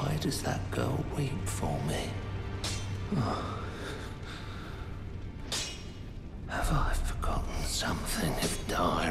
Why does that girl weep for me? Oh. Have I forgotten something of dire